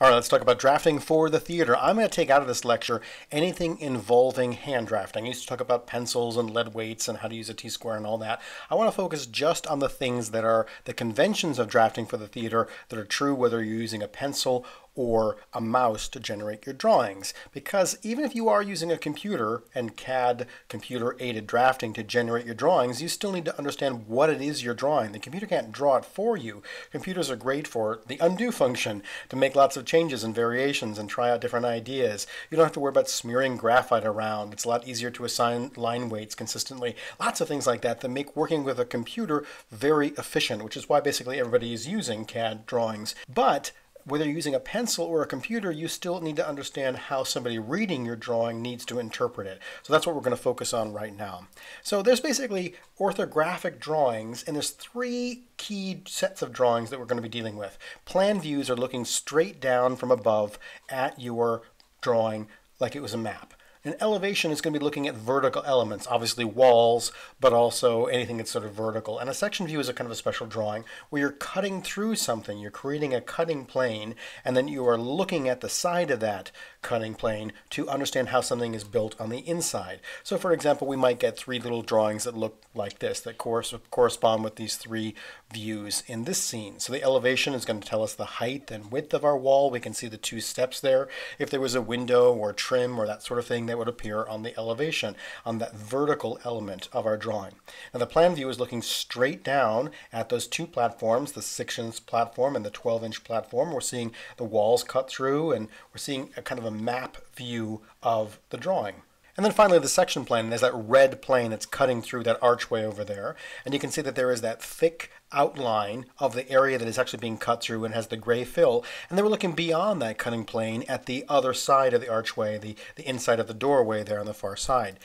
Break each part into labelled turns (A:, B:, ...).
A: All right, let's talk about drafting for the theater. I'm going to take out of this lecture anything involving hand drafting. I used to talk about pencils and lead weights and how to use a T-square and all that. I want to focus just on the things that are the conventions of drafting for the theater that are true whether you're using a pencil or a mouse to generate your drawings. Because even if you are using a computer and CAD computer aided drafting to generate your drawings, you still need to understand what it is you're drawing. The computer can't draw it for you. Computers are great for the undo function to make lots of changes and variations and try out different ideas. You don't have to worry about smearing graphite around. It's a lot easier to assign line weights consistently. Lots of things like that that make working with a computer very efficient, which is why basically everybody is using CAD drawings. But whether you're using a pencil or a computer, you still need to understand how somebody reading your drawing needs to interpret it. So that's what we're going to focus on right now. So there's basically orthographic drawings, and there's three key sets of drawings that we're going to be dealing with. Plan views are looking straight down from above at your drawing like it was a map. An elevation is going to be looking at vertical elements, obviously walls, but also anything that's sort of vertical. And a section view is a kind of a special drawing where you're cutting through something. You're creating a cutting plane, and then you are looking at the side of that cutting plane to understand how something is built on the inside. So for example, we might get three little drawings that look like this, that correspond with these three views in this scene. So the elevation is going to tell us the height and width of our wall. We can see the two steps there. If there was a window or trim or that sort of thing, that would appear on the elevation, on that vertical element of our drawing. Now the plan view is looking straight down at those two platforms, the 6 inch platform and the 12 inch platform. We're seeing the walls cut through and we're seeing a kind of a map view of the drawing. And then finally the section plane, there's that red plane that's cutting through that archway over there. And you can see that there is that thick outline of the area that is actually being cut through and has the gray fill. And then we're looking beyond that cutting plane at the other side of the archway, the, the inside of the doorway there on the far side.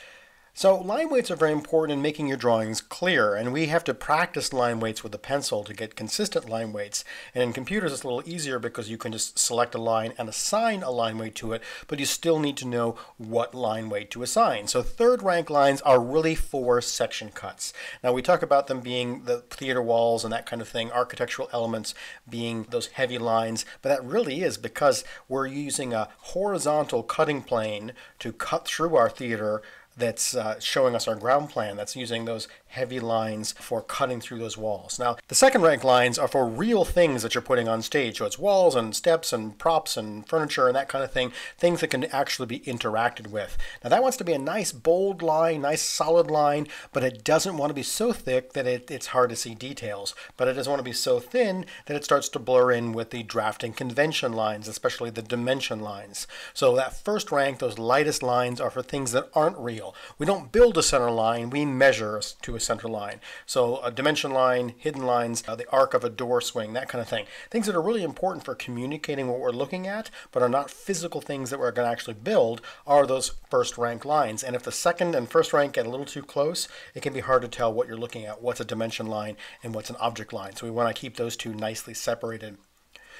A: So line weights are very important in making your drawings clear, and we have to practice line weights with a pencil to get consistent line weights. And in computers it's a little easier because you can just select a line and assign a line weight to it, but you still need to know what line weight to assign. So third rank lines are really for section cuts. Now we talk about them being the theater walls and that kind of thing, architectural elements being those heavy lines, but that really is because we're using a horizontal cutting plane to cut through our theater that's uh, showing us our ground plan that's using those heavy lines for cutting through those walls. Now, the second rank lines are for real things that you're putting on stage. So it's walls and steps and props and furniture and that kind of thing, things that can actually be interacted with. Now, that wants to be a nice bold line, nice solid line, but it doesn't want to be so thick that it, it's hard to see details. But it doesn't want to be so thin that it starts to blur in with the drafting convention lines, especially the dimension lines. So that first rank, those lightest lines, are for things that aren't real. We don't build a center line, we measure to a center line. So a dimension line, hidden lines, uh, the arc of a door swing, that kind of thing. Things that are really important for communicating what we're looking at, but are not physical things that we're going to actually build, are those first rank lines. And if the second and first rank get a little too close, it can be hard to tell what you're looking at, what's a dimension line and what's an object line. So we want to keep those two nicely separated.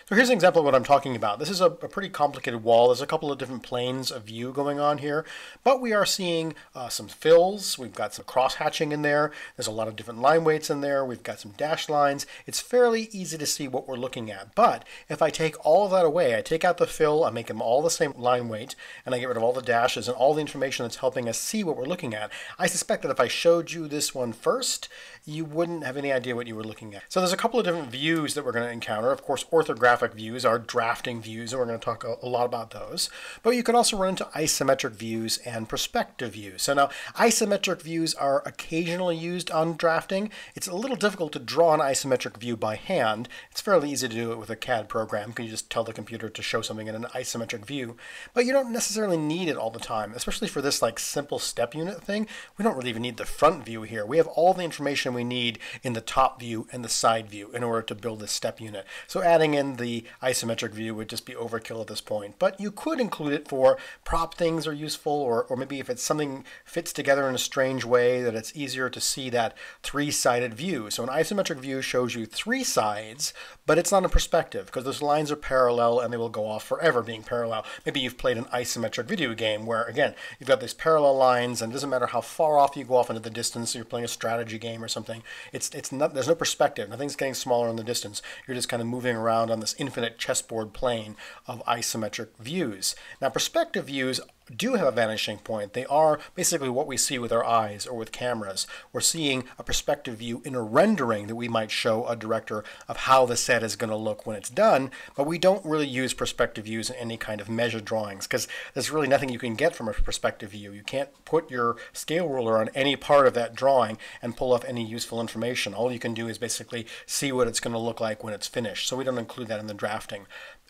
A: So here's an example of what I'm talking about. This is a, a, pretty complicated wall. There's a couple of different planes of view going on here, but we are seeing uh, some fills. We've got some cross hatching in there. There's a lot of different line weights in there. We've got some dash lines. It's fairly easy to see what we're looking at. But if I take all of that away, I take out the fill, I make them all the same line weight, and I get rid of all the dashes and all the information that's helping us see what we're looking at, I suspect that if I showed you this one first, you wouldn't have any idea what you were looking at. So there's a couple of different views that we're going to encounter. Of course, orthographic views are drafting views, and we're going to talk a, a lot about those. But you could also run into isometric views and perspective views. So now, isometric views are occasionally used on drafting. It's a little difficult to draw an isometric view by hand. It's fairly easy to do it with a CAD program. You just tell the computer to show something in an isometric view. But you don't necessarily need it all the time, especially for this like simple step unit thing. We don't really even need the front view here. We have all the information we need in the top view and the side view in order to build this step unit. So adding in the isometric view would just be overkill at this point. But you could include it for prop things are useful, or, or maybe if it's something fits together in a strange way that it's easier to see that three-sided view. So an isometric view shows you three sides, but it's not in perspective because those lines are parallel and they will go off forever being parallel. Maybe you've played an isometric video game where, again, you've got these parallel lines and it doesn't matter how far off you go off into the distance, you're playing a strategy game or something. It's, it's not, there's no perspective. Nothing's getting smaller in the distance. You're just kind of moving around on this infinite chessboard plane of isometric views. Now, perspective views do have a vanishing point. They are basically what we see with our eyes or with cameras. We're seeing a perspective view in a rendering that we might show a director of how the set is going to look when it's done, but we don't really use perspective views in any kind of measure drawings because there's really nothing you can get from a perspective view. You can't put your scale ruler on any part of that drawing and pull off any useful information. All you can do is basically see what it's going to look like when it's finished. So we don't include that in the drafting.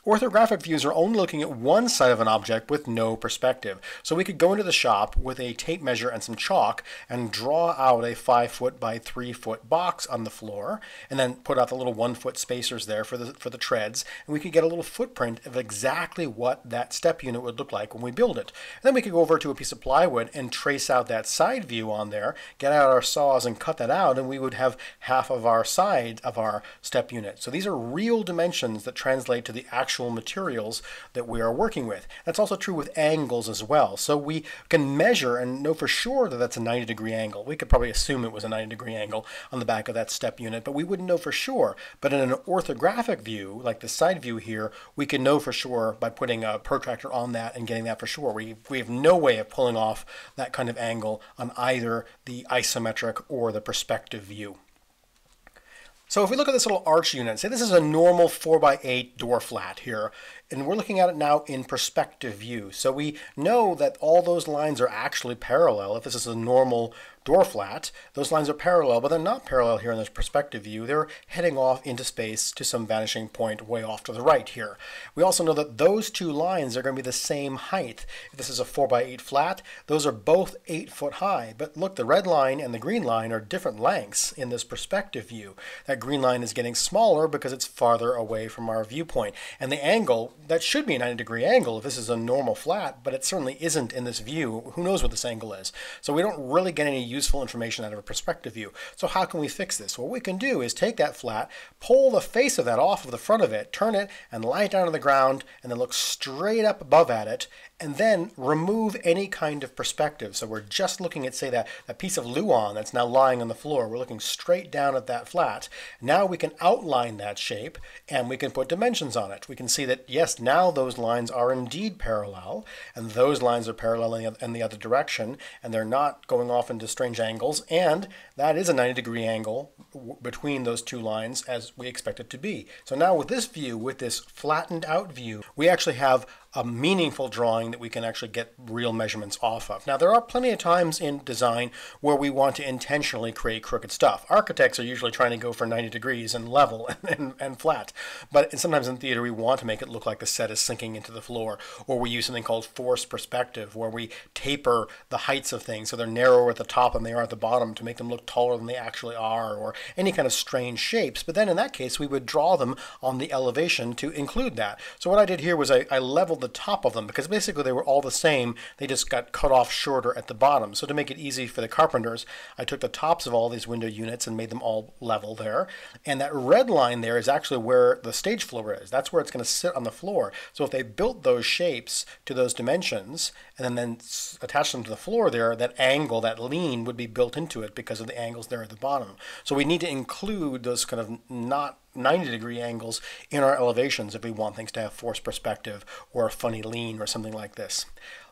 A: Orthographic views are only looking at one side of an object with no perspective. So we could go into the shop with a tape measure and some chalk and draw out a 5 foot by 3 foot box on the floor and then put out the little 1 foot spacers there for the, for the treads and we could get a little footprint of exactly what that step unit would look like when we build it. And then we could go over to a piece of plywood and trace out that side view on there, get out our saws and cut that out and we would have half of our side of our step unit. So these are real dimensions that translate to the actual actual materials that we are working with. That's also true with angles as well. So we can measure and know for sure that that's a 90 degree angle. We could probably assume it was a 90 degree angle on the back of that step unit, but we wouldn't know for sure. But in an orthographic view, like the side view here, we can know for sure by putting a protractor on that and getting that for sure. We, we have no way of pulling off that kind of angle on either the isometric or the perspective view. So if we look at this little arch unit, say this is a normal 4x8 door flat here, and we're looking at it now in perspective view. So we know that all those lines are actually parallel. If this is a normal door flat, those lines are parallel, but they're not parallel here in this perspective view. They're heading off into space to some vanishing point way off to the right here. We also know that those two lines are going to be the same height. If this is a 4x8 flat, those are both 8 foot high. But look, the red line and the green line are different lengths in this perspective view. That green line is getting smaller because it's farther away from our viewpoint. And the angle, that should be a 90 degree angle if this is a normal flat, but it certainly isn't in this view. Who knows what this angle is? So we don't really get any useful information out of a perspective view. So how can we fix this? What we can do is take that flat, pull the face of that off of the front of it, turn it, and lie it down on the ground, and then look straight up above at it, and then remove any kind of perspective. So we're just looking at, say, that, that piece of Luan that's now lying on the floor. We're looking straight down at that flat. Now we can outline that shape, and we can put dimensions on it. We can see that, yes, now those lines are indeed parallel, and those lines are parallel in the, in the other direction, and they're not going off into strange angles, and that is a 90 degree angle between those two lines as we expect it to be. So now with this view, with this flattened out view, we actually have a meaningful drawing that we can actually get real measurements off of. Now, there are plenty of times in design where we want to intentionally create crooked stuff. Architects are usually trying to go for 90 degrees and level and, and, and flat, but sometimes in theater we want to make it look like the set is sinking into the floor, or we use something called forced perspective, where we taper the heights of things so they're narrower at the top than they are at the bottom to make them look taller than they actually are, or any kind of strange shapes. But then in that case, we would draw them on the elevation to include that. So what I did here was I, I leveled the top of them because basically they were all the same. They just got cut off shorter at the bottom. So to make it easy for the carpenters, I took the tops of all these window units and made them all level there. And that red line there is actually where the stage floor is. That's where it's going to sit on the floor. So if they built those shapes to those dimensions and then, then attach them to the floor there, that angle, that lean would be built into it because of the angles there at the bottom. So we need to include those kind of not 90 degree angles in our elevations if we want things to have forced perspective or a funny lean or something like this.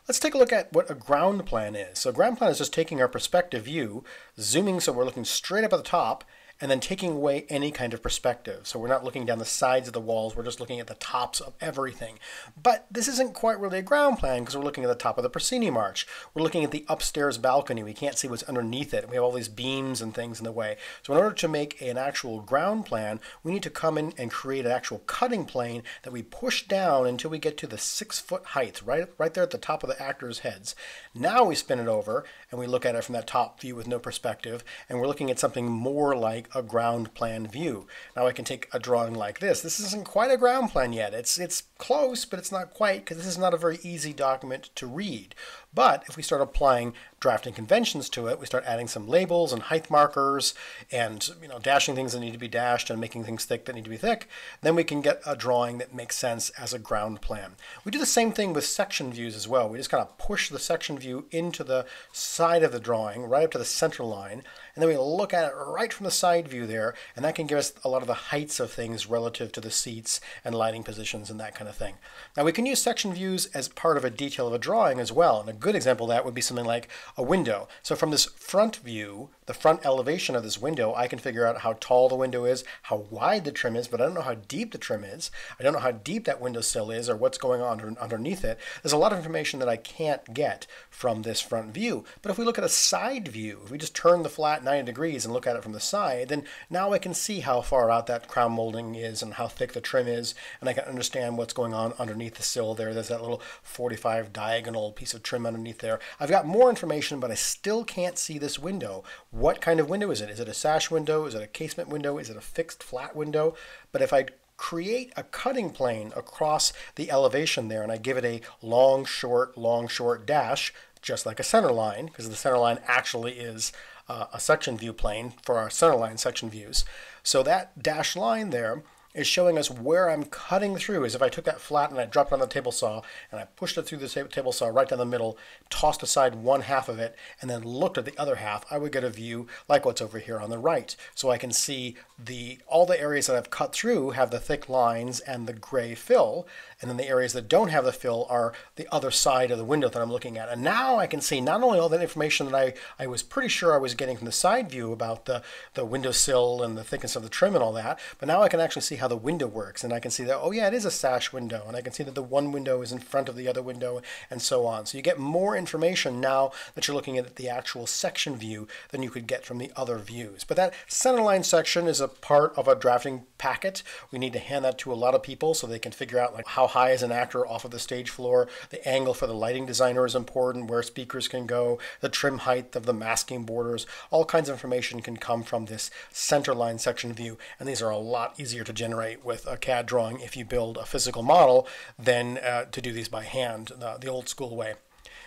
A: Let's take a look at what a ground plan is. So ground plan is just taking our perspective view, zooming so we're looking straight up at the top, and then taking away any kind of perspective. So we're not looking down the sides of the walls, we're just looking at the tops of everything. But this isn't quite really a ground plan because we're looking at the top of the proscenium arch. We're looking at the upstairs balcony. We can't see what's underneath it. We have all these beams and things in the way. So in order to make an actual ground plan, we need to come in and create an actual cutting plane that we push down until we get to the six foot height, right, right there at the top of the actors' heads. Now we spin it over and we look at it from that top view with no perspective, and we're looking at something more like a ground plan view. Now I can take a drawing like this. This isn't quite a ground plan yet. It's, it's close, but it's not quite because this is not a very easy document to read. But if we start applying drafting conventions to it, we start adding some labels and height markers and you know dashing things that need to be dashed and making things thick that need to be thick, then we can get a drawing that makes sense as a ground plan. We do the same thing with section views as well. We just kind of push the section view into the side of the drawing, right up to the center line, and then we look at it right from the side view there, and that can give us a lot of the heights of things relative to the seats and lighting positions and that kind of thing. Now we can use section views as part of a detail of a drawing as well, and a good example of that would be something like a window. So from this front view, the front elevation of this window, I can figure out how tall the window is, how wide the trim is, but I don't know how deep the trim is. I don't know how deep that windowsill is or what's going on underneath it. There's a lot of information that I can't get from this front view. But if we look at a side view, if we just turn the flat 90 degrees and look at it from the side, then now I can see how far out that crown molding is and how thick the trim is, and I can understand what's going on underneath the sill there. There's that little 45 diagonal piece of trim underneath there. I've got more information, but I still can't see this window what kind of window is it? Is it a sash window? Is it a casement window? Is it a fixed flat window? But if I create a cutting plane across the elevation there and I give it a long, short, long, short dash, just like a center line, because the center line actually is uh, a section view plane for our center line section views. So that dash line there is showing us where I'm cutting through. Is if I took that flat and I dropped it on the table saw and I pushed it through the table saw right down the middle, tossed aside one half of it, and then looked at the other half, I would get a view like what's over here on the right. So I can see the all the areas that I've cut through have the thick lines and the gray fill, and then the areas that don't have the fill are the other side of the window that I'm looking at. And now I can see not only all that information that I, I was pretty sure I was getting from the side view about the, the windowsill and the thickness of the trim and all that, but now I can actually see how the window works. And I can see that, oh yeah, it is a sash window. And I can see that the one window is in front of the other window and so on. So you get more information now that you're looking at the actual section view than you could get from the other views. But that centerline section is a part of a drafting packet. We need to hand that to a lot of people so they can figure out like how high is an actor off of the stage floor. The angle for the lighting designer is important, where speakers can go, the trim height of the masking borders. All kinds of information can come from this centerline section view. And these are a lot easier to generate with with a CAD drawing if you build a physical model than uh, to do these by hand, the, the old school way.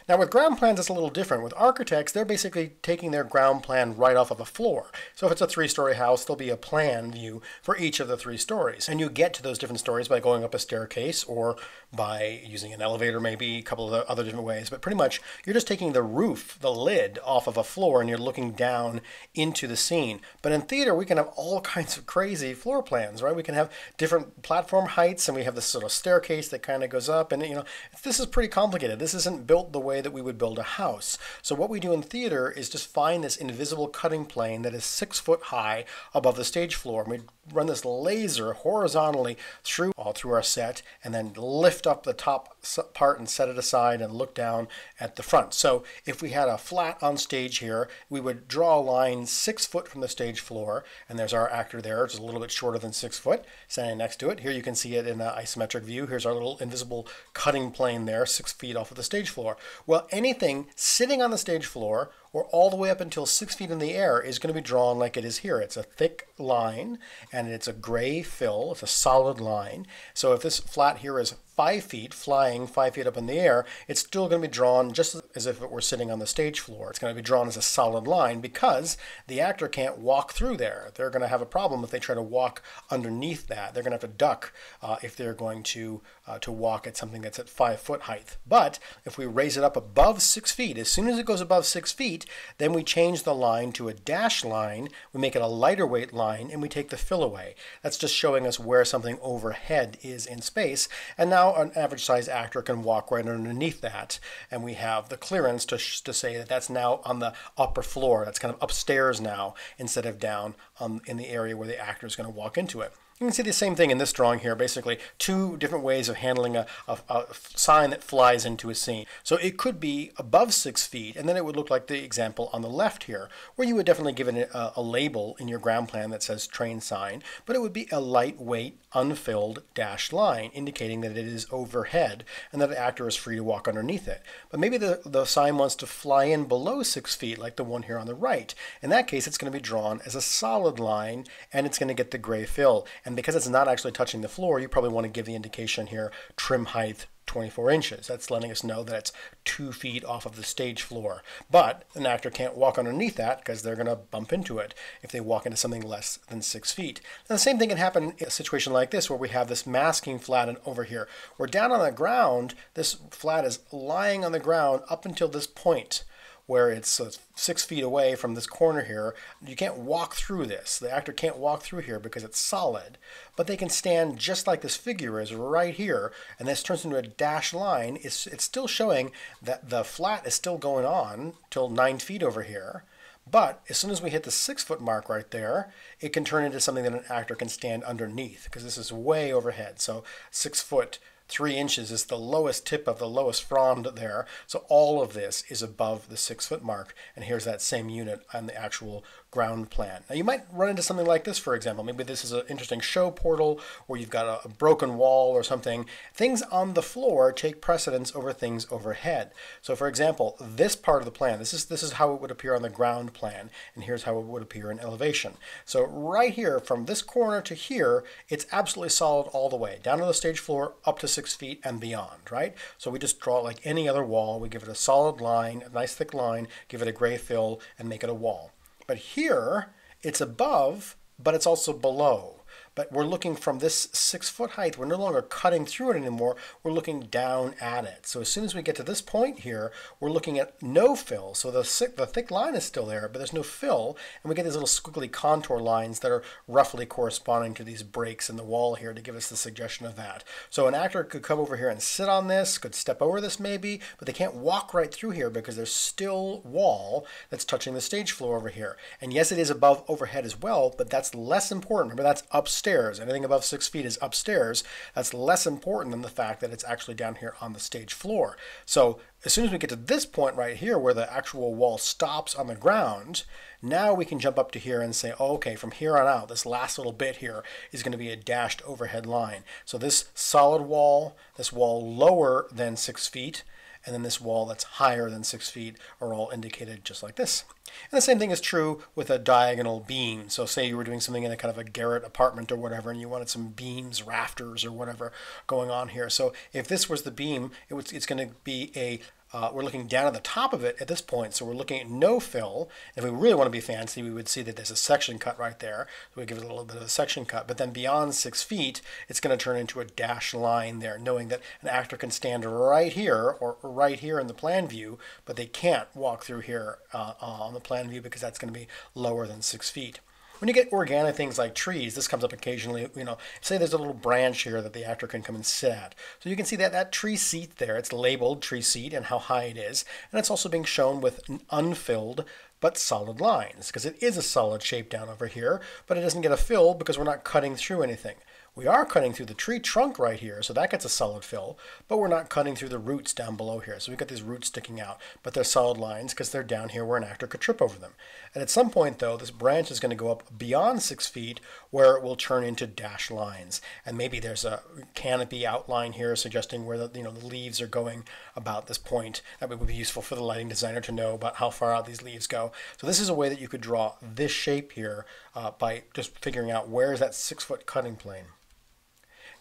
A: Now with ground plans, it's a little different. With architects, they're basically taking their ground plan right off of a floor. So if it's a three-story house, there'll be a plan view for each of the three stories. And you get to those different stories by going up a staircase or by using an elevator, maybe a couple of other different ways. But pretty much, you're just taking the roof, the lid, off of a floor and you're looking down into the scene. But in theater, we can have all kinds of crazy floor plans, right? We can have different platform heights and we have this sort of staircase that kind of goes up. And, you know, this is pretty complicated. This isn't built the way that we would build a house. So what we do in theater is just find this invisible cutting plane that is six foot high above the stage floor. And we run this laser horizontally through all through our set and then lift up the top part and set it aside and look down at the front. So if we had a flat on stage here, we would draw a line six foot from the stage floor and there's our actor there. It's a little bit shorter than six foot standing next to it. Here you can see it in an isometric view. Here's our little invisible cutting plane there, six feet off of the stage floor. Well, anything sitting on the stage floor or all the way up until six feet in the air is going to be drawn like it is here. It's a thick line and it's a gray fill. It's a solid line. So if this flat here is five feet, flying five feet up in the air, it's still going to be drawn just as if it were sitting on the stage floor. It's going to be drawn as a solid line because the actor can't walk through there. They're going to have a problem if they try to walk underneath that. They're going to have to duck uh, if they're going to uh, to walk at something that's at five foot height. But if we raise it up above six feet, as soon as it goes above six feet, then we change the line to a dash line. We make it a lighter weight line, and we take the fill away. That's just showing us where something overhead is in space. And now now an average size actor can walk right underneath that. And we have the clearance to, to say that that's now on the upper floor. That's kind of upstairs now instead of down um, in the area where the actor is going to walk into it. You can see the same thing in this drawing here, basically two different ways of handling a, a, a, sign that flies into a scene. So it could be above six feet, and then it would look like the example on the left here, where you would definitely give it a, a label in your ground plan that says train sign, but it would be a lightweight, unfilled dashed line, indicating that it is overhead and that the actor is free to walk underneath it. But maybe the, the sign wants to fly in below six feet, like the one here on the right. In that case, it's going to be drawn as a solid line, and it's going to get the gray fill And because it's not actually touching the floor, you probably want to give the indication here, trim height 24 inches. That's letting us know that it's two feet off of the stage floor. But an actor can't walk underneath that because they're going to bump into it if they walk into something less than six feet. And the same thing can happen in a situation like this where we have this masking flat over here. We're down on the ground, this flat is lying on the ground up until this point where it's uh, six feet away from this corner here. You can't walk through this. The actor can't walk through here because it's solid, but they can stand just like this figure is right here, and this turns into a dashed line. It's, it's still showing that the flat is still going on till nine feet over here. But as soon as we hit the six foot mark right there, it can turn into something that an actor can stand underneath because this is way overhead. So six foot three inches is the lowest tip of the lowest frond there. So all of this is above the six foot mark. And here's that same unit on the actual ground plan. Now you might run into something like this, for example. Maybe this is an interesting show portal where you've got a, a broken wall or something. Things on the floor take precedence over things overhead. So for example, this part of the plan, this is, this is how it would appear on the ground plan, and here's how it would appear in elevation. So right here, from this corner to here, it's absolutely solid all the way, down to the stage floor, up to six feet and beyond, right? So we just draw it like any other wall. We give it a solid line, a nice thick line, give it a gray fill, and make it a wall. But here, it's above, but it's also below but we're looking from this six foot height. We're no longer cutting through it anymore. We're looking down at it. So as soon as we get to this point here, we're looking at no fill. So the, the thick line is still there, but there's no fill. And we get these little squiggly contour lines that are roughly corresponding to these breaks in the wall here to give us the suggestion of that. So an actor could come over here and sit on this, could step over this maybe, but they can't walk right through here because there's still wall that's touching the stage floor over here. And yes, it is above overhead as well, but that's less important. Remember, that's upstairs Anything above six feet is upstairs. That's less important than the fact that it's actually down here on the stage floor. So as soon as we get to this point right here where the actual wall stops on the ground, now we can jump up to here and say, oh, okay, from here on out, this last little bit here is going to be a dashed overhead line. So this solid wall, this wall lower than six feet, and then this wall that's higher than six feet are all indicated just like this. And the same thing is true with a diagonal beam. So say you were doing something in a kind of a garret apartment or whatever, and you wanted some beams, rafters, or whatever going on here. So if this was the beam, it was, it's going to be a uh, we're looking down at the top of it at this point, so we're looking at no fill. If we really want to be fancy, we would see that there's a section cut right there. So we give it a little bit of a section cut. But then beyond six feet, it's going to turn into a dashed line there, knowing that an actor can stand right here or right here in the plan view, but they can't walk through here uh, on the plan view because that's going to be lower than six feet. When you get organic things like trees, this comes up occasionally, you know, say there's a little branch here that the actor can come and sit at. So you can see that that tree seat there, it's labeled tree seat and how high it is. And it's also being shown with unfilled but solid lines because it is a solid shape down over here, but it doesn't get a fill because we're not cutting through anything. We are cutting through the tree trunk right here, so that gets a solid fill, but we're not cutting through the roots down below here. So we've got these roots sticking out, but they're solid lines because they're down here where an actor could trip over them. And at some point, though, this branch is going to go up beyond six feet where it will turn into dashed lines. And maybe there's a canopy outline here suggesting where the, you know, the leaves are going about this point. That would be useful for the lighting designer to know about how far out these leaves go. So this is a way that you could draw this shape here uh, by just figuring out where is that six foot cutting plane.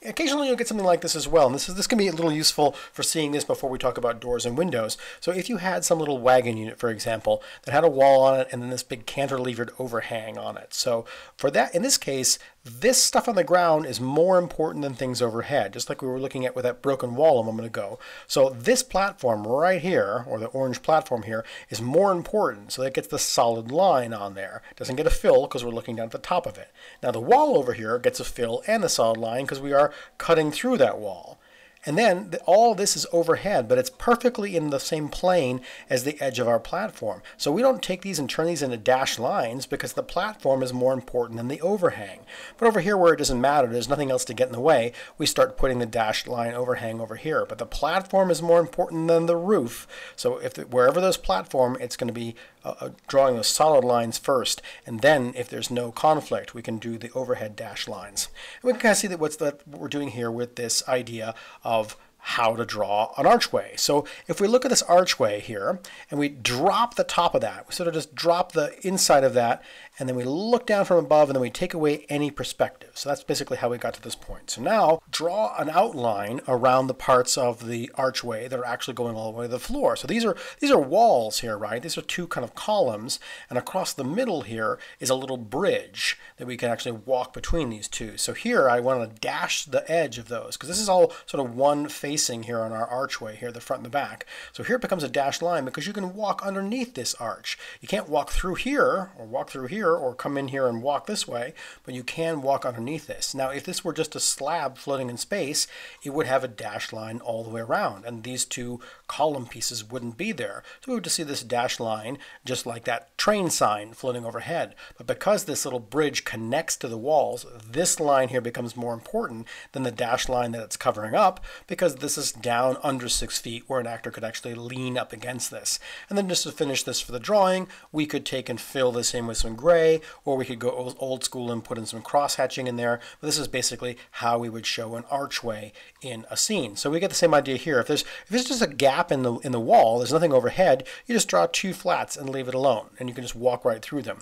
A: Occasionally you'll get something like this as well, and this is this can be a little useful for seeing this before we talk about doors and windows. So if you had some little wagon unit, for example, that had a wall on it and then this big cantilevered overhang on it. So for that, in this case, this stuff on the ground is more important than things overhead, just like we were looking at with that broken wall a moment ago. So this platform right here, or the orange platform here, is more important. So that gets the solid line on there. It doesn't get a fill because we're looking down at the top of it. Now the wall over here gets a fill and the solid line because we are cutting through that wall. And then the, all this is overhead, but it's perfectly in the same plane as the edge of our platform. So we don't take these and turn these into dashed lines because the platform is more important than the overhang. But over here where it doesn't matter, there's nothing else to get in the way, we start putting the dashed line overhang over here. But the platform is more important than the roof. So if the, wherever there's platform, it's going to be uh, uh, drawing those solid lines first, and then if there's no conflict, we can do the overhead dash lines. And we can kind of see that what's that what we're doing here with this idea of how to draw an archway. So if we look at this archway here and we drop the top of that, we sort of just drop the inside of that and then we look down from above and then we take away any perspective. So that's basically how we got to this point. So now draw an outline around the parts of the archway that are actually going all the way to the floor. So these are these are walls here, right? These are two kind of columns and across the middle here is a little bridge that we can actually walk between these two. So here I want to dash the edge of those because this is all sort of one facing here on our archway here, the front and the back. So here it becomes a dashed line because you can walk underneath this arch. You can't walk through here or walk through here here or come in here and walk this way, but you can walk underneath this. Now, if this were just a slab floating in space, it would have a dashed line all the way around, and these two column pieces wouldn't be there. So we would just see this dashed line, just like that train sign floating overhead. But because this little bridge connects to the walls, this line here becomes more important than the dashed line that it's covering up, because this is down under six feet where an actor could actually lean up against this. And then just to finish this for the drawing, we could take and fill this in with some gray or we could go old school and put in some cross hatching in there. But this is basically how we would show an archway in a scene. So we get the same idea here. If there's if there's just a gap in the in the wall, there's nothing overhead, you just draw two flats and leave it alone, and you can just walk right through them.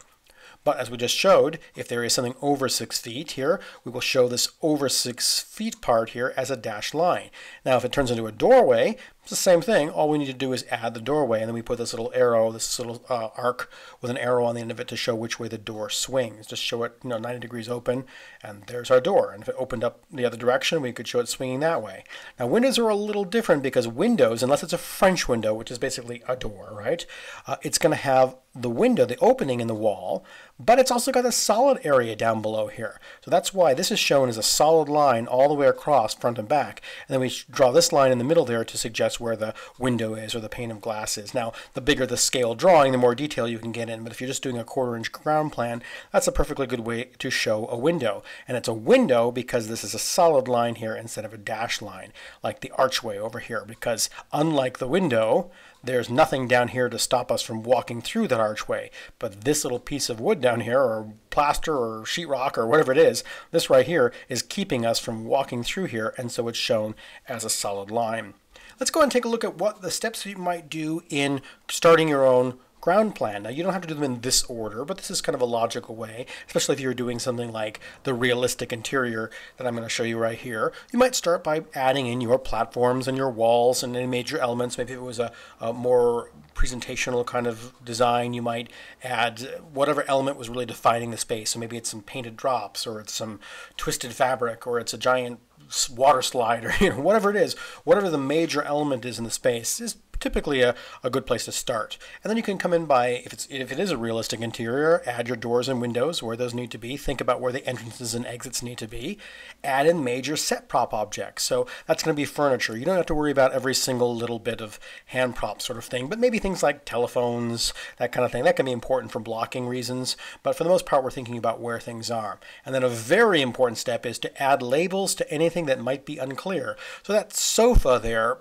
A: But as we just showed, if there is something over six feet here, we will show this over six feet part here as a dashed line. Now, if it turns into a doorway, it's the same thing. All we need to do is add the doorway, and then we put this little arrow, this little uh, arc with an arrow on the end of it to show which way the door swings. Just show it, you know, 90 degrees open, and there's our door. And if it opened up the other direction, we could show it swinging that way. Now, windows are a little different because windows, unless it's a French window, which is basically a door, right? Uh, it's going to have the window, the opening in the wall, but it's also got a solid area down below here. So that's why this is shown as a solid line all the way across front and back. And then we draw this line in the middle there to suggest where the window is or the pane of glass is. Now, the bigger the scale drawing, the more detail you can get in. But if you're just doing a quarter inch ground plan, that's a perfectly good way to show a window. And it's a window because this is a solid line here instead of a dashed line, like the archway over here. Because unlike the window, there's nothing down here to stop us from walking through that archway. But this little piece of wood down here, or plaster, or sheetrock, or whatever it is, this right here is keeping us from walking through here, and so it's shown as a solid line. Let's go and take a look at what the steps you might do in starting your own ground plan. Now, you don't have to do them in this order, but this is kind of a logical way, especially if you're doing something like the realistic interior that I'm going to show you right here. You might start by adding in your platforms and your walls and any major elements. Maybe if it was a, a more presentational kind of design, you might add whatever element was really defining the space. So maybe it's some painted drops, or it's some twisted fabric, or it's a giant water slide, or you know, whatever it is, whatever the major element is in the space is typically a, a good place to start. And then you can come in by, if, it's, if it is a realistic interior, add your doors and windows where those need to be. Think about where the entrances and exits need to be. Add in major set prop objects. So that's going to be furniture. You don't have to worry about every single little bit of hand prop sort of thing, but maybe things like telephones, that kind of thing. That can be important for blocking reasons, but for the most part, we're thinking about where things are. And then a very important step is to add labels to anything that might be unclear. So that sofa there,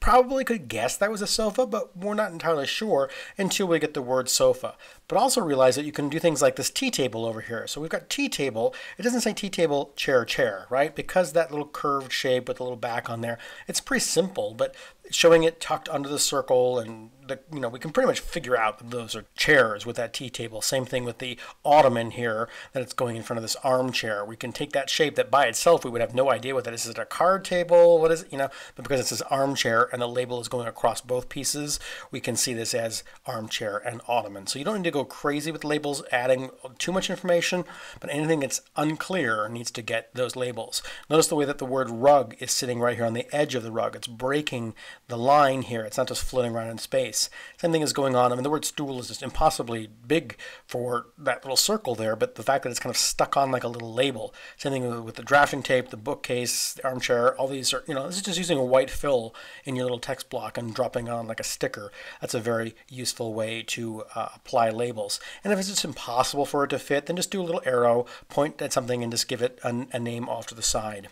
A: probably could guess that was a a sofa, but we're not entirely sure until we get the word sofa. But also realize that you can do things like this tea table over here. So we've got tea table. It doesn't say tea table, chair, chair, right? Because that little curved shape with a little back on there, it's pretty simple, but showing it tucked under the circle and the, you know we can pretty much figure out that those are chairs with that tea table same thing with the ottoman here that it's going in front of this armchair we can take that shape that by itself we would have no idea what that is is it a card table what is it you know but because it's this armchair and the label is going across both pieces we can see this as armchair and ottoman so you don't need to go crazy with labels adding too much information but anything that's unclear needs to get those labels notice the way that the word rug is sitting right here on the edge of the rug it's breaking the line here. It's not just floating around in space. Same thing is going on. I mean, the word stool is just impossibly big for that little circle there, but the fact that it's kind of stuck on like a little label. Same thing with the drafting tape, the bookcase, the armchair, all these are, you know, this is just using a white fill in your little text block and dropping on like a sticker. That's a very useful way to uh, apply labels. And if it's just impossible for it to fit, then just do a little arrow, point at something, and just give it a, a name off to the side.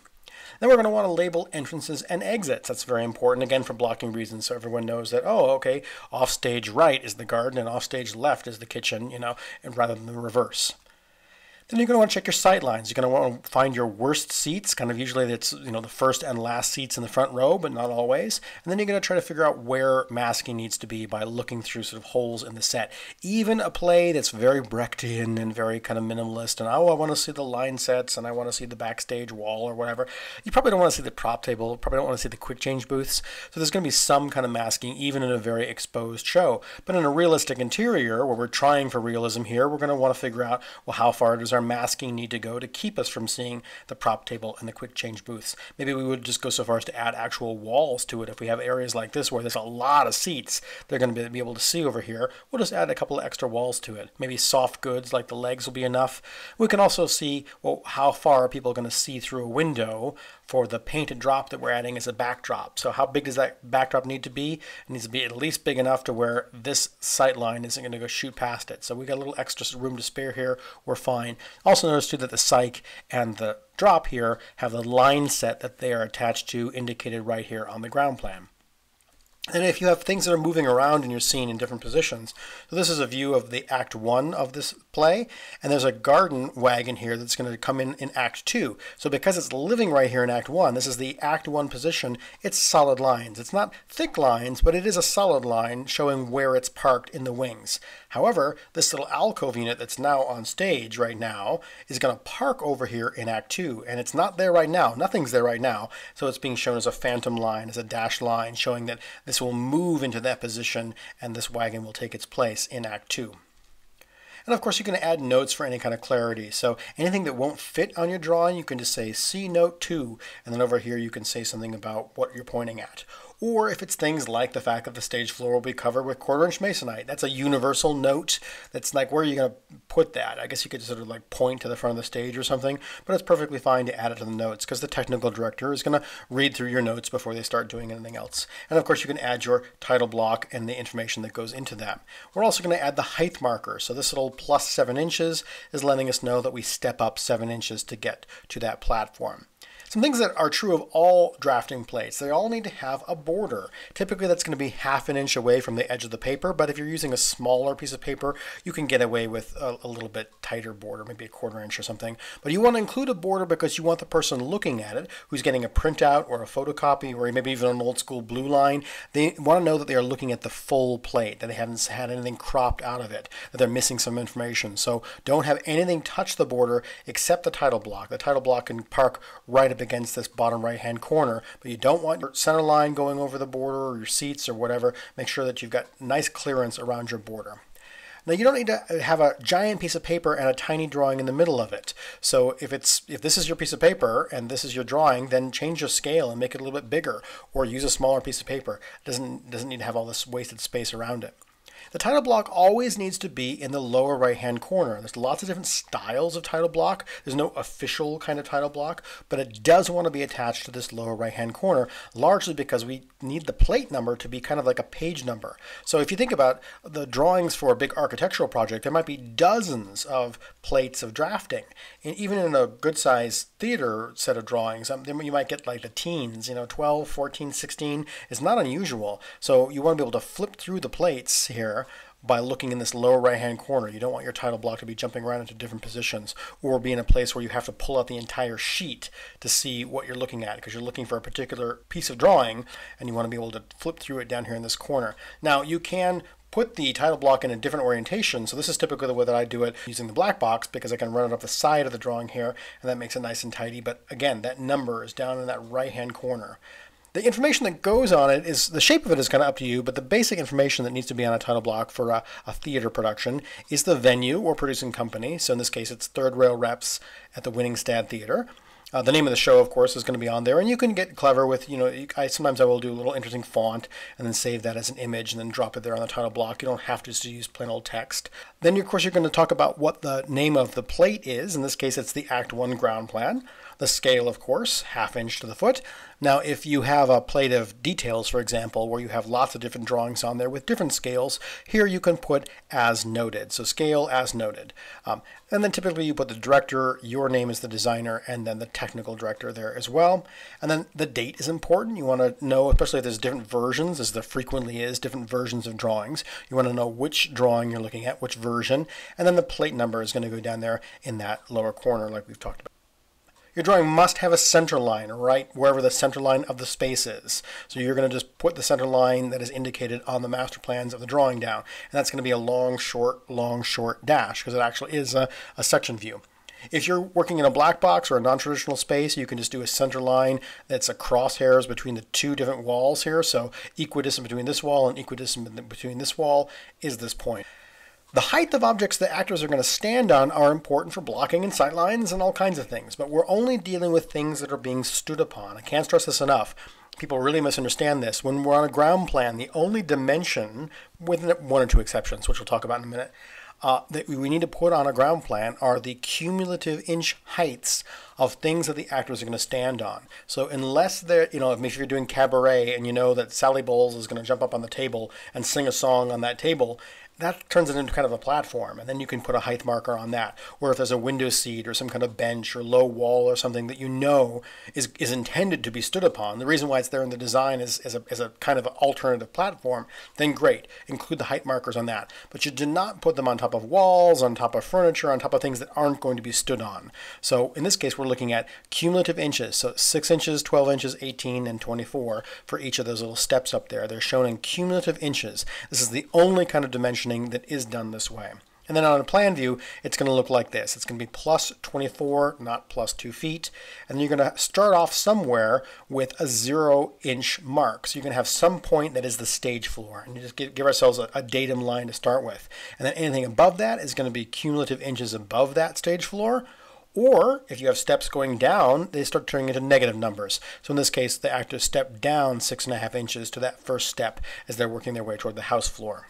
A: Then we're going to want to label entrances and exits. That's very important, again, for blocking reasons, so everyone knows that, oh, okay, offstage right is the garden and offstage left is the kitchen, you know, and rather than the reverse. Then you're going to want to check your sight lines. You're going to want to find your worst seats, kind of usually it's you know the first and last seats in the front row, but not always. And then you're going to try to figure out where masking needs to be by looking through sort of holes in the set. Even a play that's very Brechtian and very kind of minimalist, and oh, I want to see the line sets and I want to see the backstage wall or whatever. You probably don't want to see the prop table. Probably don't want to see the quick change booths. So there's going to be some kind of masking even in a very exposed show. But in a realistic interior where we're trying for realism here, we're going to want to figure out well how far does our masking need to go to keep us from seeing the prop table and the quick change booths. Maybe we would just go so far as to add actual walls to it. If we have areas like this where there's a lot of seats they're going to be able to see over here, we'll just add a couple of extra walls to it. Maybe soft goods like the legs will be enough. We can also see well, how far people are going to see through a window for the painted drop that we're adding as a backdrop. So how big does that backdrop need to be? It needs to be at least big enough to where this sight line isn't going to go shoot past it. So we got a little extra room to spare here. We're fine. Also notice too that the cyc and the drop here have the line set that they are attached to indicated right here on the ground plan. And if you have things that are moving around in your scene in different positions, so this is a view of the act one of this play, and there's a garden wagon here that's going to come in in act two. So because it's living right here in act one, this is the act one position, it's solid lines. It's not thick lines, but it is a solid line showing where it's parked in the wings. However, this little alcove unit that's now on stage right now is going to park over here in act two, and it's not there right now. Nothing's there right now, so it's being shown as a phantom line, as a dashed line, showing that this this will move into that position and this wagon will take its place in Act 2. And of course, you can add notes for any kind of clarity. So anything that won't fit on your drawing, you can just say see note 2, and then over here you can say something about what you're pointing at or if it's things like the fact that the stage floor will be covered with quarter inch masonite. That's a universal note. That's like, where are you going to put that? I guess you could sort of like point to the front of the stage or something, but it's perfectly fine to add it to the notes because the technical director is going to read through your notes before they start doing anything else. And of course, you can add your title block and the information that goes into that. We're also going to add the height marker. So this little plus seven inches is letting us know that we step up seven inches to get to that platform. Some things that are true of all drafting plates, they all need to have a border. Typically that's going to be half an inch away from the edge of the paper, but if you're using a smaller piece of paper, you can get away with a, a little bit tighter border, maybe a quarter inch or something. But you want to include a border because you want the person looking at it, who's getting a printout or a photocopy or maybe even an old school blue line, they want to know that they are looking at the full plate, that they haven't had anything cropped out of it, that they're missing some information. So don't have anything touch the border except the title block. The title block can park right up against this bottom right hand corner, but you don't want your center line going over the border or your seats or whatever. Make sure that you've got nice clearance around your border. Now you don't need to have a giant piece of paper and a tiny drawing in the middle of it. So if it's if this is your piece of paper and this is your drawing, then change your scale and make it a little bit bigger or use a smaller piece of paper. It doesn't doesn't need to have all this wasted space around it. The title block always needs to be in the lower right hand corner. There's lots of different styles of title block. There's no official kind of title block, but it does want to be attached to this lower right hand corner, largely because we need the plate number to be kind of like a page number. So if you think about the drawings for a big architectural project, there might be dozens of plates of drafting. And even in a good sized theater set of drawings, um, you might get like the teens, you know, 12, 14, 16 is not unusual. So you want to be able to flip through the plates here by looking in this lower right hand corner. You don't want your title block to be jumping around into different positions or be in a place where you have to pull out the entire sheet to see what you're looking at because you're looking for a particular piece of drawing and you want to be able to flip through it down here in this corner. Now you can put the title block in a different orientation. So this is typically the way that I do it using the black box because I can run it up the side of the drawing here and that makes it nice and tidy. But again, that number is down in that right hand corner. The information that goes on it is the shape of it is kind of up to you, but the basic information that needs to be on a title block for a, a theater production is the venue or producing company. So in this case, it's Third Rail Reps at the Winningstad Theater. Uh, the name of the show, of course, is going to be on there, and you can get clever with, you know, I sometimes I will do a little interesting font and then save that as an image and then drop it there on the title block. You don't have to just use plain old text. Then, of course, you're going to talk about what the name of the plate is. In this case, it's the Act One ground plan. The scale, of course, half inch to the foot. Now, if you have a plate of details, for example, where you have lots of different drawings on there with different scales, here you can put as noted. So scale as noted. Um, and then typically you put the director, your name is the designer, and then the technical director there as well. And then the date is important. You want to know, especially if there's different versions, as there frequently is, different versions of drawings. You want to know which drawing you're looking at, which version. And then the plate number is going to go down there in that lower corner like we've talked about. Your drawing must have a center line right wherever the center line of the space is. So you're going to just put the center line that is indicated on the master plans of the drawing down. And that's going to be a long, short, long, short dash because it actually is a, a section view. If you're working in a black box or a non-traditional space, you can just do a center line that's a crosshairs between the two different walls here. So equidistant between this wall and equidistant between this wall is this point. The height of objects the actors are going to stand on are important for blocking and sight lines and all kinds of things, but we're only dealing with things that are being stood upon. I can't stress this enough. People really misunderstand this. When we're on a ground plan, the only dimension, with one or two exceptions, which we'll talk about in a minute, uh, that we need to put on a ground plan are the cumulative inch heights of things that the actors are going to stand on. So unless they're, you know, if you're doing cabaret and you know that Sally Bowles is going to jump up on the table and sing a song on that table, that turns it into kind of a platform and then you can put a height marker on that. Or if there's a window seat or some kind of bench or low wall or something that you know is, is intended to be stood upon the reason why it's there in the design is, is, a, is a kind of alternative platform then great. Include the height markers on that. But you do not put them on top of walls on top of furniture on top of things that aren't going to be stood on. So in this case we're looking at cumulative inches. So 6 inches 12 inches 18 and 24 for each of those little steps up there. They're shown in cumulative inches. This is the only kind of dimension that is done this way. And then on a plan view, it's going to look like this. It's going to be plus 24, not plus 2 feet. And you're going to start off somewhere with a 0 inch mark. So you're going to have some point that is the stage floor. And you just give, give ourselves a, a, datum line to start with. And then anything above that is going to be cumulative inches above that stage floor. Or if you have steps going down, they start turning into negative numbers. So in this case, the actors step down six and a half inches to that first step as they're working their way toward the house floor.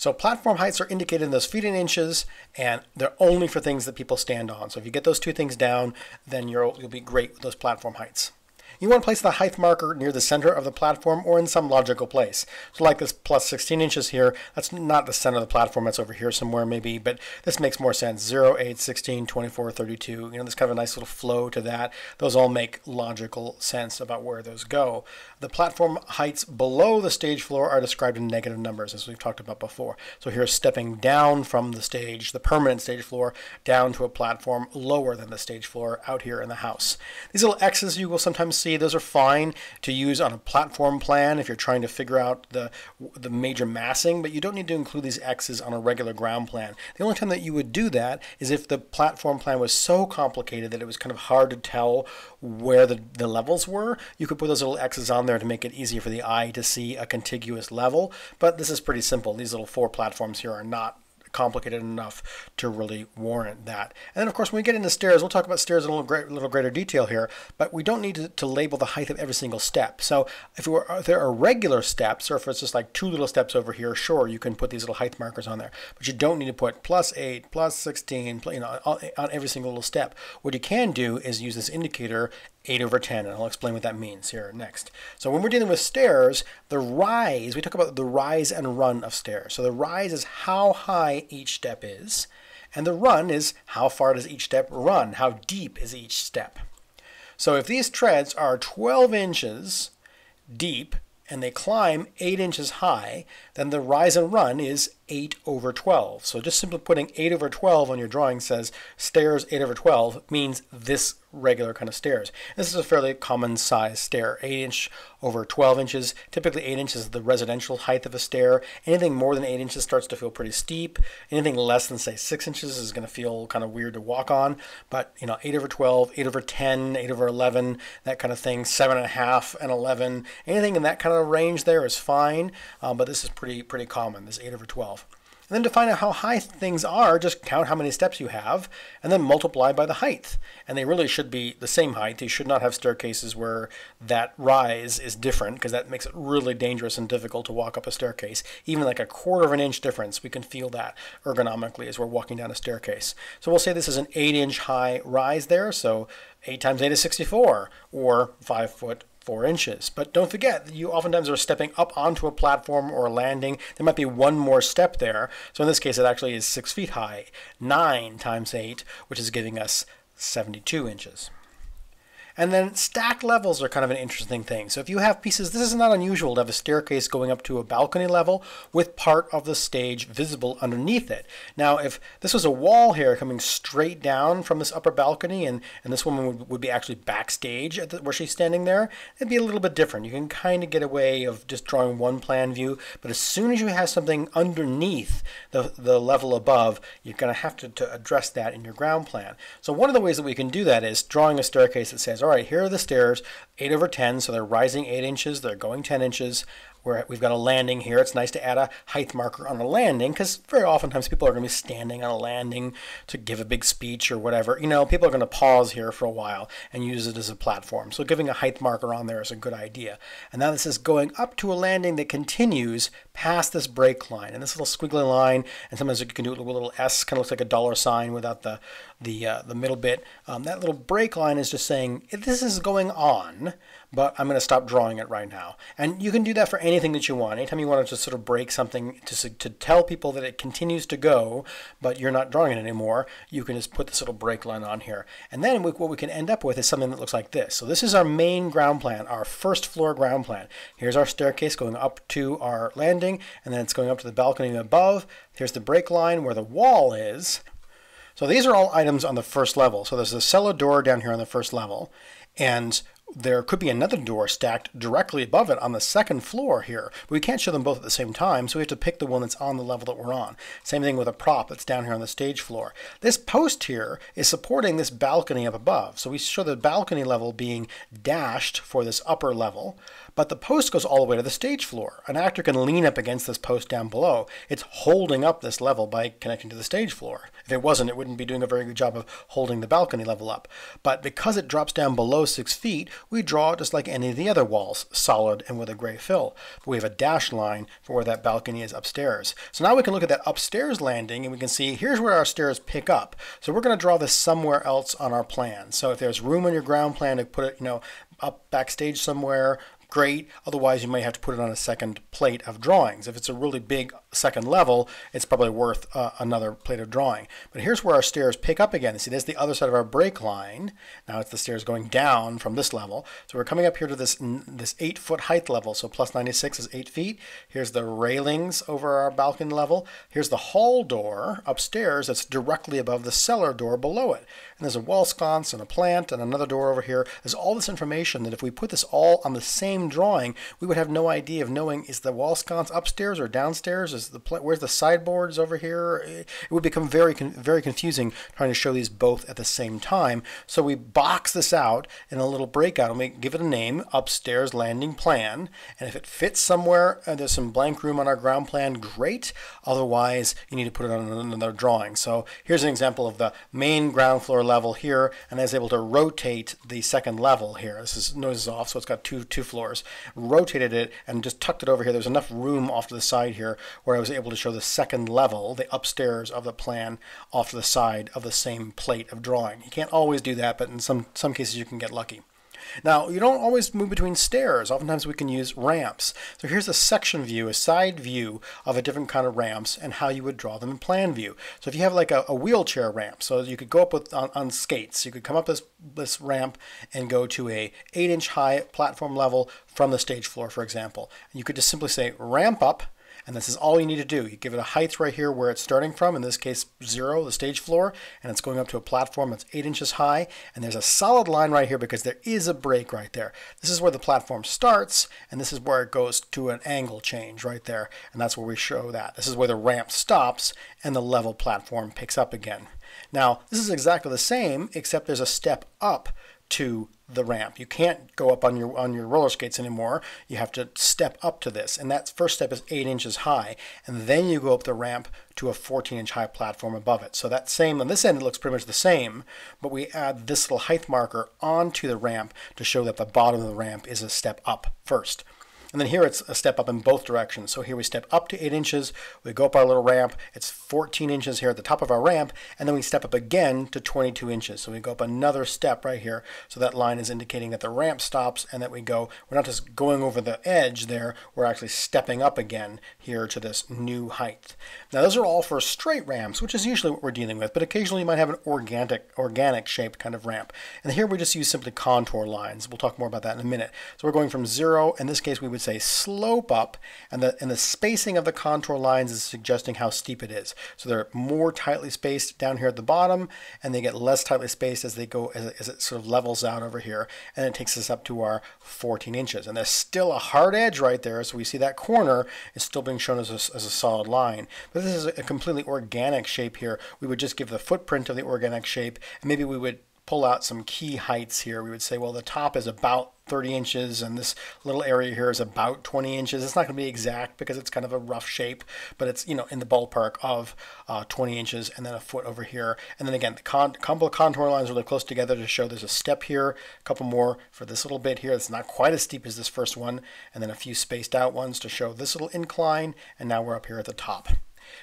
A: So platform heights are indicated in those feet and inches, and they're only for things that people stand on. So if you get those two things down, then you'll, be great with those platform heights. You want to place the height marker near the center of the platform or in some logical place. So like this plus 16 inches here, that's not the center of the platform, that's over here somewhere maybe, but this makes more sense. 0, 8, 16, 24, 32, you know, there's kind of a nice little flow to that. Those all make logical sense about where those go. The platform heights below the stage floor are described in negative numbers, as we've talked about before. So here's stepping down from the stage, the permanent stage floor, down to a platform lower than the stage floor out here in the house. These little X's you will sometimes see see. Those are fine to use on a platform plan if you're trying to figure out the, the major massing, but you don't need to include these X's on a regular ground plan. The only time that you would do that is if the platform plan was so complicated that it was kind of hard to tell where the, the levels were. You could put those little X's on there to make it easier for the eye to see a contiguous level, but this is pretty simple. These little four platforms here are not complicated enough to really warrant that. And then, of course, when we get into stairs, we'll talk about stairs in a little, great, little greater detail here, but we don't need to, to, label the height of every single step. So if, were, if, there are regular steps, or if it's just like two little steps over here, sure, you can put these little height markers on there, but you don't need to put plus 8, plus 16, you know, on, on every single little step. What you can do is use this indicator 8 over 10, and I'll explain what that means here next. So when we're dealing with stairs, the rise, we talk about the rise and run of stairs. So the rise is how high each step is, and the run is how far does each step run, how deep is each step. So if these treads are 12 inches deep and they climb 8 inches high, then the rise and run is 8 over 12. So just simply putting 8 over 12 on your drawing says stairs 8 over 12 means this regular kind of stairs. This is a fairly common size stair, 8 inch over 12 inches. Typically 8 inches is the residential height of a stair. Anything more than 8 inches starts to feel pretty steep. Anything less than say 6 inches is going to feel kind of weird to walk on. But you know 8 over 12, 8 over 10, 8 over 11, that kind of thing, 7.5 and 11, anything in that kind of range there is fine. Um, but this is pretty pretty common, this 8 over 12. And then to find out how high things are, just count how many steps you have and then multiply by the height. And they really should be the same height. You should not have staircases where that rise is different because that makes it really dangerous and difficult to walk up a staircase. Even like a quarter of an inch difference, we can feel that ergonomically as we're walking down a staircase. So we'll say this is an 8 inch high rise there. So 8 times 8 is 64, or 5 foot 4 inches. But don't forget, that you oftentimes are stepping up onto a platform or landing. There might be one more step there. So in this case, it actually is 6 feet high. 9 times 8, which is giving us 72 inches. And then stacked levels are kind of an interesting thing. So if you have pieces, this is not unusual to have a staircase going up to a balcony level with part of the stage visible underneath it. Now, if this was a wall here coming straight down from this upper balcony and, and this woman would, would be actually backstage the, where she's standing there, it'd be a little bit different. You can kind of get away of just drawing one plan view, but as soon as you have something underneath the, the level above, you're going to have to address that in your ground plan. So one of the ways that we can do that is drawing a staircase that says, all right, here are the stairs, 8 over 10, so they're rising 8 inches, they're going 10 inches. Where we've got a landing here. It's nice to add a height marker on a landing because very oftentimes people are going to be standing on a landing to give a big speech or whatever. You know, people are going to pause here for a while and use it as a platform. So giving a height marker on there is a good idea. And now this is going up to a landing that continues past this break line and this little squiggly line. And sometimes you can do a little, S, kind of looks like a dollar sign without the the uh, the middle bit. Um, that little break line is just saying this is going on but I'm going to stop drawing it right now. And you can do that for anything that you want. Anytime you want to just sort of break something to, to tell people that it continues to go, but you're not drawing it anymore, you can just put this little break line on here. And then we, what we can end up with is something that looks like this. So this is our main ground plan, our first floor ground plan. Here's our staircase going up to our landing, and then it's going up to the balcony above. Here's the break line where the wall is. So these are all items on the first level. So there's a cellar door down here on the first level. And there could be another door stacked directly above it on the second floor here, but we can't show them both at the same time, so we have to pick the one that's on the level that we're on. Same thing with a prop that's down here on the stage floor. This post here is supporting this balcony up above, so we show the balcony level being dashed for this upper level, but the post goes all the way to the stage floor. An actor can lean up against this post down below. It's holding up this level by connecting to the stage floor. If it wasn't, it wouldn't be doing a very good job of holding the balcony level up. But because it drops down below six feet, we draw it just like any of the other walls, solid and with a gray fill. But we have a dash line for where that balcony is upstairs. So now we can look at that upstairs landing and we can see here's where our stairs pick up. So we're going to draw this somewhere else on our plan. So if there's room on your ground plan to put it, you know, up backstage somewhere, great. Otherwise, you may have to put it on a second plate of drawings. If it's a really big second level, it's probably worth uh, another plate of drawing. But here's where our stairs pick up again. See, there's the other side of our break line. Now it's the stairs going down from this level. So we're coming up here to this this eight foot height level. So plus 96 is eight feet. Here's the railings over our balcony level. Here's the hall door upstairs that's directly above the cellar door below it. And there's a wall sconce and a plant and another door over here. There's all this information that if we put this all on the same drawing, we would have no idea of knowing is the wall sconce upstairs or downstairs? Is the where's the sideboards over here? It would become very very confusing trying to show these both at the same time. So we box this out in a little breakout and we give it a name, upstairs landing plan. And if it fits somewhere, and there's some blank room on our ground plan, great. Otherwise, you need to put it on another drawing. So here's an example of the main ground floor level here, and I was able to rotate the second level here. This is noise is off, so it's got two two floors floors, rotated it, and just tucked it over here. There's enough room off to the side here where I was able to show the second level, the upstairs of the plan, off to the side of the same plate of drawing. You can't always do that, but in some, some cases you can get lucky. Now, you don't always move between stairs. Oftentimes we can use ramps. So here's a section view, a side view of a different kind of ramps and how you would draw them in plan view. So if you have like a, a wheelchair ramp, so you could go up with on, on skates. You could come up this, this ramp and go to a 8-inch high platform level from the stage floor, for example. And you could just simply say ramp up and this is all you need to do. You give it a height right here where it's starting from, in this case zero, the stage floor, and it's going up to a platform that's eight inches high. And there's a solid line right here because there is a break right there. This is where the platform starts, and this is where it goes to an angle change right there. And that's where we show that. This is where the ramp stops and the level platform picks up again. Now, this is exactly the same, except there's a step up to the ramp. You can't go up on your on your roller skates anymore. You have to step up to this, and that first step is eight inches high, and then you go up the ramp to a 14 inch high platform above it. So that same on this end it looks pretty much the same, but we add this little height marker onto the ramp to show that the bottom of the ramp is a step up first. And then here it's a step up in both directions. So here we step up to 8 inches, we go up our little ramp, it's 14 inches here at the top of our ramp, and then we step up again to 22 inches. So we go up another step right here. So that line is indicating that the ramp stops and that we go, we're not just going over the edge there, we're actually stepping up again here to this new height. Now those are all for straight ramps, which is usually what we're dealing with, but occasionally you might have an organic, organic shaped kind of ramp. And here we just use simply contour lines. We'll talk more about that in a minute. So we're going from zero, in this case we would say slope up, and the, and the spacing of the contour lines is suggesting how steep it is. So they're more tightly spaced down here at the bottom, and they get less tightly spaced as they go, as, as it sort of levels out over here, and it takes us up to our 14 inches. And there's still a hard edge right there, so we see that corner is still being shown as a, as a solid line. But this is a completely organic shape here. We would just give the footprint of the organic shape, and maybe we would pull out some key heights here. We would say, well, the top is about 30 inches and this little area here is about 20 inches. It's not going to be exact because it's kind of a rough shape, but it's, you know, in the ballpark of uh, 20 inches and then a foot over here. And then again, the couple contour lines really close together to show there's a step here, a couple more for this little bit here. It's not quite as steep as this first one, and then a few spaced out ones to show this little incline, and now we're up here at the top.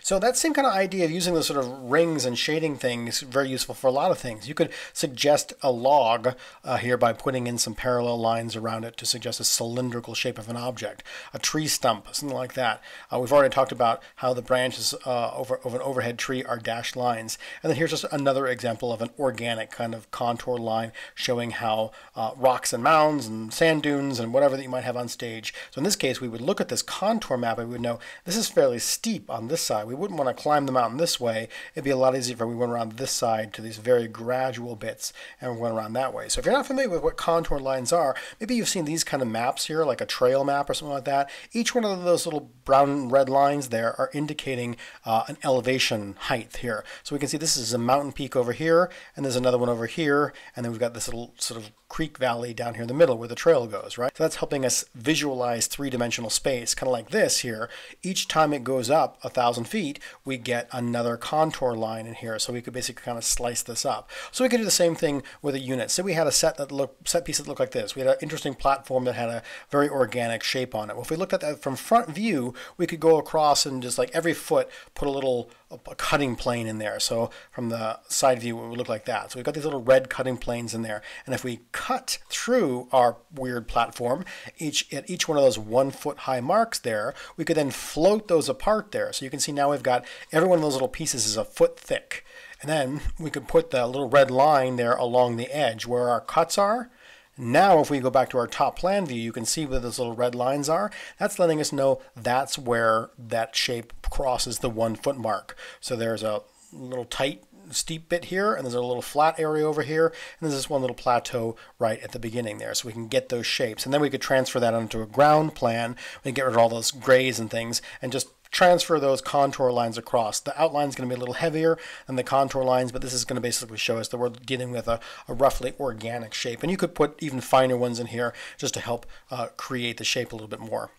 A: So that same kind of idea of using those sort of rings and shading things very useful for a lot of things. You could suggest a log uh, here by putting in some parallel lines around it to suggest a cylindrical shape of an object, a tree stump, something like that. Uh, we've already talked about how the branches uh, over, of an overhead tree are dashed lines. And then here's just another example of an organic kind of contour line showing how uh, rocks and mounds and sand dunes and whatever that you might have on stage. So in this case, we would look at this contour map and we would know this is fairly steep on this side side. We wouldn't want to climb the mountain this way. It'd be a lot easier if we went around this side to these very gradual bits and we went around that way. So if you're not familiar with what contour lines are, maybe you've seen these kind of maps here, like a trail map or something like that. Each one of those little brown and red lines there are indicating uh, an elevation height here. So we can see this is a mountain peak over here, and there's another one over here, and then we've got this little sort of creek valley down here in the middle where the trail goes, right? So that's helping us visualize three-dimensional space, kind of like this here. Each time it goes up a thousand feet, we get another contour line in here. So we could basically kind of slice this up. So we could do the same thing with a unit. Say we had a set that look set piece that looked like this. We had an interesting platform that had a very organic shape on it. Well, if we looked at that from front view, we could go across and just like every foot put a little a cutting plane in there. So from the side view, it would look like that. So we've got these little red cutting planes in there. And if we cut through our weird platform, each at each one of those one foot high marks there, we could then float those apart there. So you can see now we've got every one of those little pieces is a foot thick. And then we could put the little red line there along the edge where our cuts are. Now, if we go back to our top plan view, you can see where those little red lines are. That's letting us know that's where that shape crosses the one foot mark. So there's a little tight steep bit here and there's a little flat area over here and there's this one little plateau right at the beginning there so we can get those shapes and then we could transfer that onto a ground plan we get rid of all those grays and things and just transfer those contour lines across. The outline is going to be a little heavier than the contour lines, but this is going to basically show us that we're dealing with a, a roughly organic shape. And you could put even finer ones in here just to help uh, create the shape a little bit more.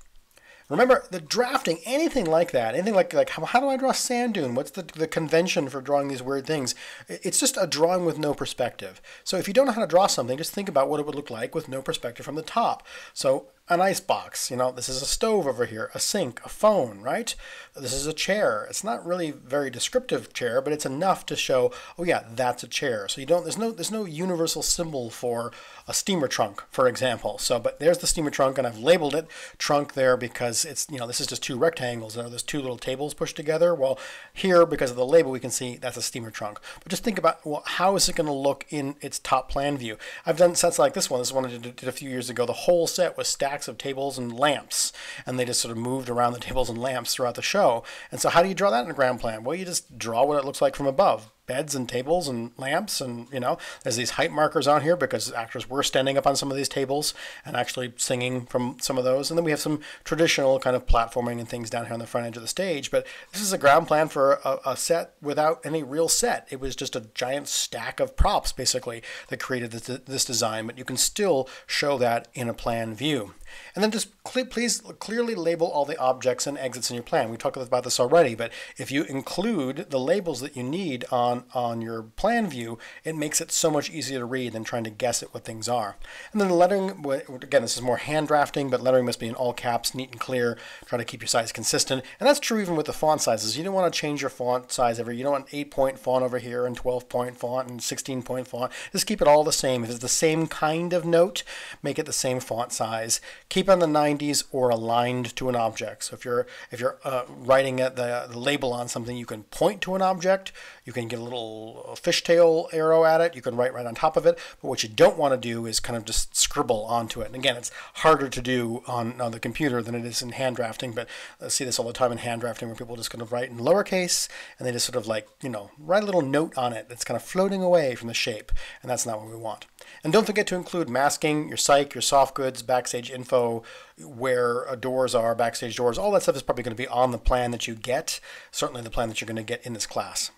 A: Remember, the drafting, anything like that, anything like, like how, how do I draw sand dune? What's the, the convention for drawing these weird things? It's just a drawing with no perspective. So if you don't know how to draw something, just think about what it would look like with no perspective from the top. So an ice box. You know, this is a stove over here, a sink, a phone, right? This is a chair. It's not really very descriptive chair, but it's enough to show, oh yeah, that's a chair. So you don't there's no there's no universal symbol for a steamer trunk, for example. So, but there's the steamer trunk, and I've labeled it trunk there because it's you know this is just two rectangles. Know, there's two little tables pushed together. Well, here because of the label, we can see that's a steamer trunk. But just think about well, how is it going to look in its top plan view? I've done sets like this one. This one I did, did a few years ago. The whole set was stacked stacks of tables and lamps, and they just sort of moved around the tables and lamps throughout the show. And so, how do you draw that in a ground plan? Well, you just draw what it looks like from above beds and tables and lamps and you know there's these height markers on here because actors were standing up on some of these tables and actually singing from some of those. And then we have some traditional kind of platforming and things down here on the front edge of the stage. But this is a ground plan for a, a set without any real set. It was just a giant stack of props basically that created this, this design. But you can still show that in a plan view. And then just please clearly label all the objects and exits in your plan. We talked about this already, but if you include the labels that you need on, on your plan view, it makes it so much easier to read than trying to guess at what things are. And then the lettering, again, this is more hand drafting, but lettering must be in all caps, neat and clear. Try to keep your size consistent. And that's true even with the font sizes. You don't want to change your font size every, you don't want 8 point font over here and 12 point font and 16 point font. Just keep it all the same. If it's the same kind of note, make it the same font size. Keep on the 90s or aligned to an object. So if you're if you're uh, writing the, the label on something, you can point to an object. You can get a little fishtail arrow at it. You can write right on top of it. But what you don't want to do is kind of just scribble onto it. And again, it's harder to do on, on the computer than it is in hand drafting. But I see this all the time in hand drafting where people just kind of write in lowercase and they just sort of like, you know, write a little note on it that's kind of floating away from the shape. And that's not what we want. And don't forget to include masking, your cyc, your soft goods, backstage info, where uh, doors are, backstage doors, all that stuff is probably going to be on the plan that you get, certainly the plan that you're going to get in this class.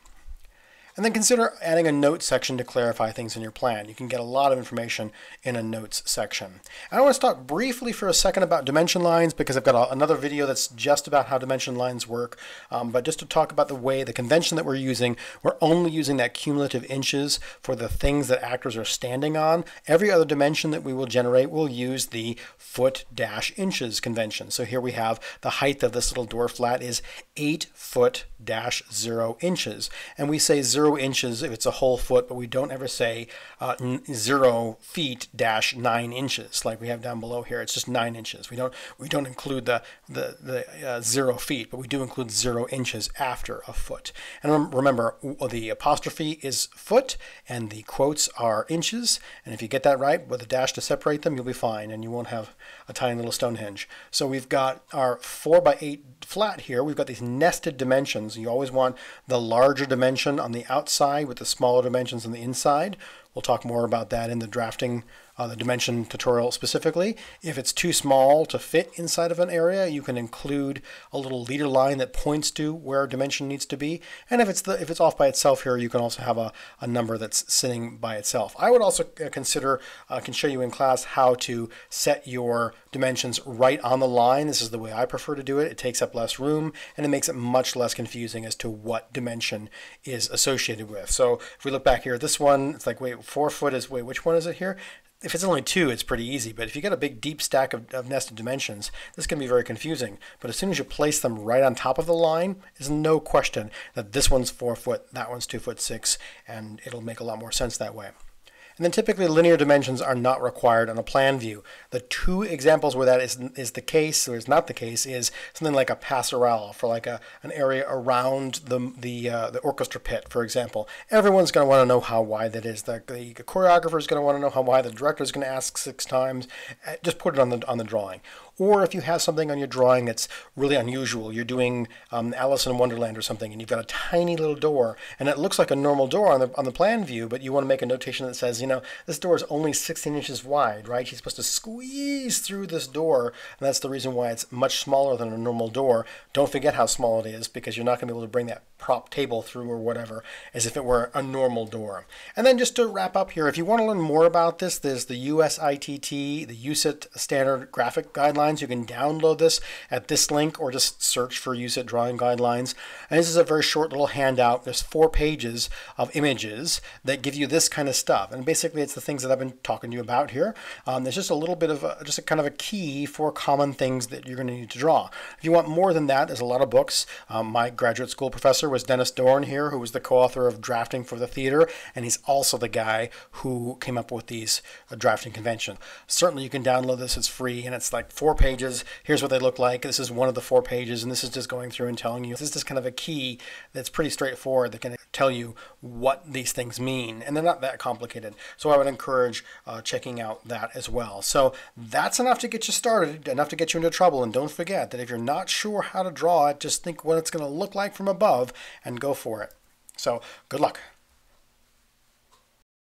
A: And then consider adding a notes section to clarify things in your plan. You can get a lot of information in a notes section. And I want to talk briefly for a second about dimension lines because I've got a, another video that's just about how dimension lines work. Um, but just to talk about the way, the convention that we're using, we're only using that cumulative inches for the things that actors are standing on. Every other dimension that we will generate will use the foot dash inches convention. So here we have the height of this little door flat is 8 foot dash 0 inches. And we say 0 inches if it's a whole foot, but we don't ever say uh, zero feet dash nine inches like we have down below here. It's just nine inches. We don't we don't include the the, the uh, zero feet, but we do include zero inches after a foot. And remember, the apostrophe is foot, and the quotes are inches. And if you get that right with a dash to separate them, you'll be fine, and you won't have a tiny little Stonehenge. So we've got our four by eight flat here. We've got these nested dimensions. You always want the larger dimension on the outside with the smaller dimensions on the inside. We'll talk more about that in the drafting uh, the dimension tutorial specifically. If it's too small to fit inside of an area, you can include a little leader line that points to where dimension needs to be. And if it's the if it's off by itself here, you can also have a, a number that's sitting by itself. I would also uh, consider, uh, can show you in class how to set your dimensions right on the line. This is the way I prefer to do it. It takes up less room and it makes it much less confusing as to what dimension is associated with. So if we look back here, this one, it's like, wait, four foot is, wait, which one is it here? If it's only two, it's pretty easy. But if you get a big deep stack of, of, nested dimensions, this can be very confusing. But as soon as you place them right on top of the line, there's no question that this one's four foot, that one's two foot six, and it'll make a lot more sense that way. And then typically linear dimensions are not required on a plan view. The two examples where that is, is the case or is not the case is something like a passerelle for like a, an area around the, the, uh, the orchestra pit, for example. Everyone's going to want to know how wide that is. The, the choreographer is going to want to know how wide. The director is going to ask six times. Uh, just put it on the, on the drawing. Or if you have something on your drawing that's really unusual, you're doing um, Alice in Wonderland or something, and you've got a tiny little door, and it looks like a normal door on the on the plan view, but you want to make a notation that says, you know, this door is only 16 inches wide, right? You're supposed to squeeze through this door, and that's the reason why it's much smaller than a normal door. Don't forget how small it is, because you're not going to be able to bring that prop table through or whatever as if it were a normal door. And then just to wrap up here, if you want to learn more about this, there's the USITT, the USITT standard graphic guidelines guidelines. You can download this at this link or just search for USITT drawing guidelines. And this is a very short little handout. There's four pages of images that give you this kind of stuff. And basically it's the things that I've been talking to you about here. Um, there's just a little bit of a, just a kind of a key for common things that you're going to need to draw. If you want more than that, there's a lot of books. Um, my graduate school professor was Dennis Dorn here, who was the co-author of Drafting for the Theater, and he's also the guy who came up with these uh, drafting conventions. Certainly you can download this, it's free, and it's like four pages. Here's what they look like. This is one of the four pages, and this is just going through and telling you. This is just kind of a key that's pretty straightforward that can tell you what these things mean, and they're not that complicated. So I would encourage uh, checking out that as well. So that's enough to get you started, enough to get you into trouble. And don't forget that if you're not sure how to draw it, just think what it's going to look like from above and go for it. So good luck.